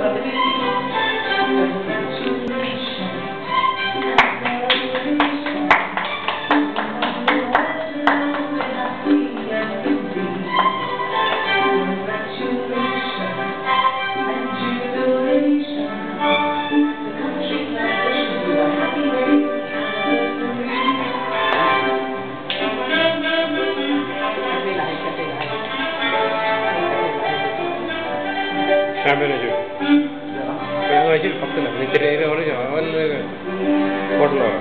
Thank you. Championship ഞായറാഴ്ച പത്തിന് തിരുവനന്തപുരം ഹോട്ടലാണ്